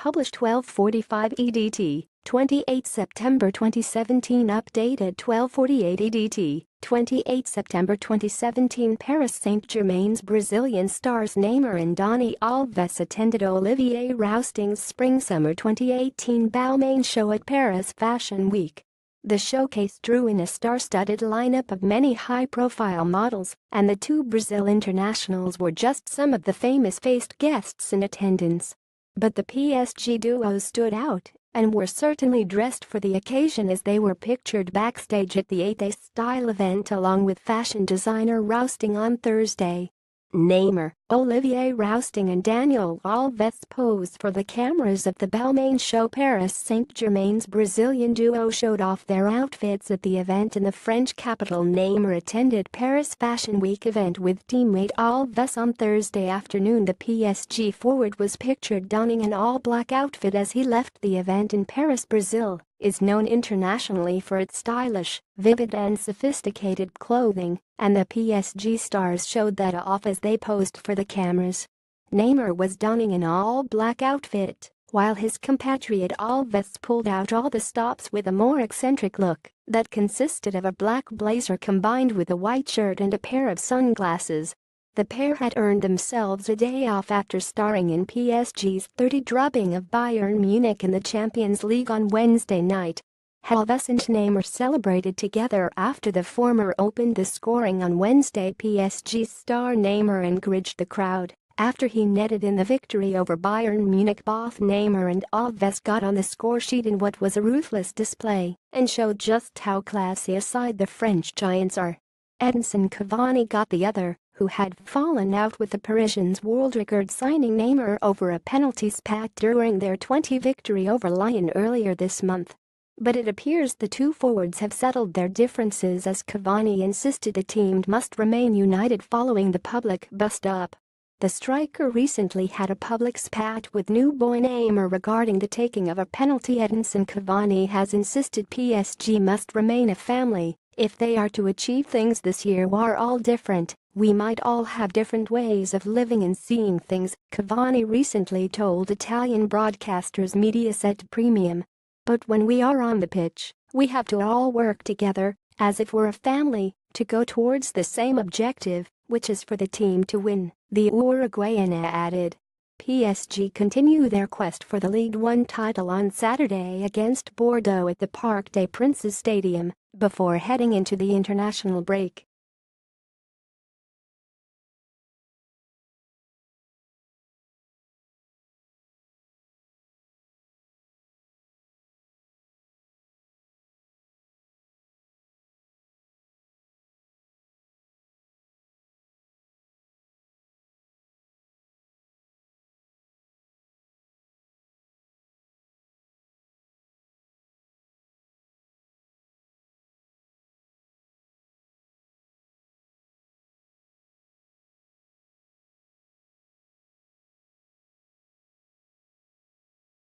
published 1245 EDT, 28 September 2017 updated 1248 EDT, 28 September 2017 Paris Saint-Germain's Brazilian stars Neymar and Dani Alves attended Olivier Rousteing's Spring-Summer 2018 Balmain show at Paris Fashion Week. The showcase drew in a star-studded lineup of many high-profile models, and the two Brazil internationals were just some of the famous-faced guests in attendance. But the PSG duo stood out and were certainly dressed for the occasion as they were pictured backstage at the 8 Style event along with fashion designer Rousteing on Thursday. Neymar, Olivier Rousteing and Daniel Alves posed for the cameras of the Balmain show Paris Saint-Germain's Brazilian duo showed off their outfits at the event in the French capital. Neymar attended Paris Fashion Week event with teammate Alves on Thursday afternoon. The PSG forward was pictured donning an all-black outfit as he left the event in Paris, Brazil is known internationally for its stylish, vivid and sophisticated clothing, and the PSG stars showed that off as they posed for the cameras. Neymar was donning an all-black outfit, while his compatriot Alves pulled out all the stops with a more eccentric look that consisted of a black blazer combined with a white shirt and a pair of sunglasses. The pair had earned themselves a day off after starring in PSG's 30 drubbing of Bayern Munich in the Champions League on Wednesday night. Alves and Neymar celebrated together after the former opened the scoring on Wednesday PSG star Neymar encouraged the crowd after he netted in the victory over Bayern Munich both Neymar and Alves got on the scoresheet in what was a ruthless display and showed just how classy a side the French giants are. Edinson Cavani got the other who had fallen out with the Parisians world record signing Neymar over a penalty spat during their 20 victory over Lyon earlier this month. But it appears the two forwards have settled their differences as Cavani insisted the team must remain united following the public bust-up. The striker recently had a public spat with new boy Neymar regarding the taking of a penalty Edinson Cavani has insisted PSG must remain a family if they are to achieve things this year are all different we might all have different ways of living and seeing things, Cavani recently told Italian broadcasters Mediaset Premium. But when we are on the pitch, we have to all work together, as if we're a family, to go towards the same objective, which is for the team to win, the Uruguayan added. PSG continue their quest for the League One title on Saturday against Bordeaux at the Parc des Princes Stadium, before heading into the international break.